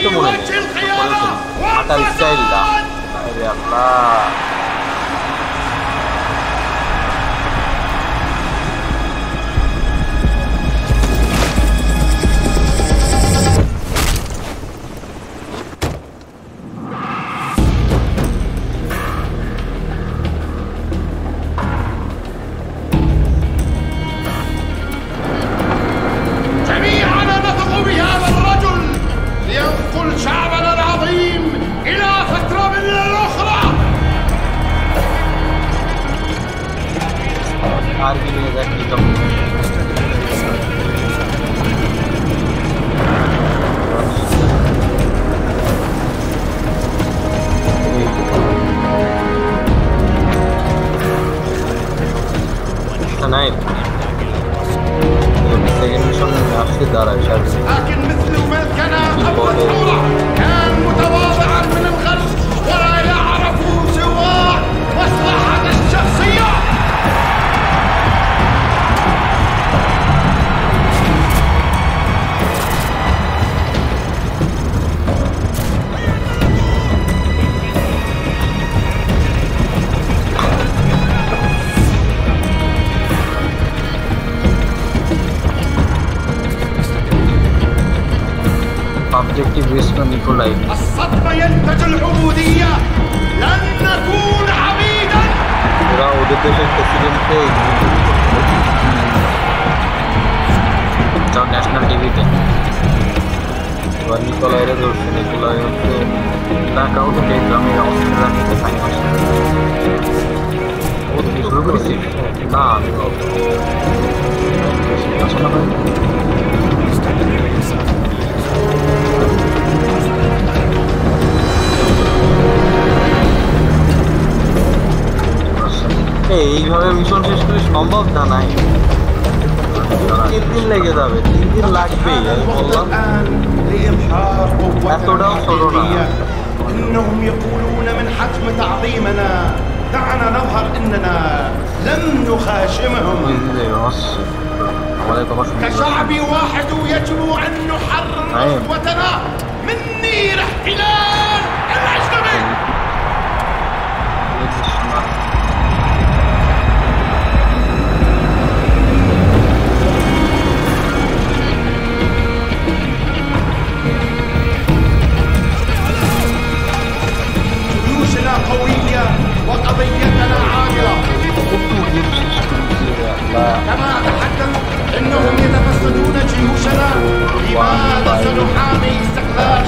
1등으로 버렸습니다. 아따리 스타일이다. 스타일이 아까 Belki de Tonight, the same mission after the Objective best Nikolai. ওরা ওদের দেশের প্রেসিডেন্টকে তাও ন্যাশনাল টিভিতে নিকোলাইয়ের নিকোলাইরে ধরছে নিকোলাই হচ্ছে ব্ল্যাকআউট হলে গ্রামের নিতে শুরু করেছি না আমি আসলে এইভাবে মিশন শেষ করে সম্ভব না নাই তিন দিন লেগে যাবে তিন দিন লাগবেই আমি বললাম الآن لإظهار قوتنا أتدعو صدورنا. الحقيقية إنهم يقولون من حتم تعظيمنا دعنا نظهر إننا لم نخاشمهم আমাদের কথা শুনতে كشعب واحد يجب أن نحرر أيوة. قوتنا وقضيتنا عادلة كما تحدث إنهم يتفسدون جيوشنا. لماذا سنحامي استقلال؟